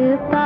करता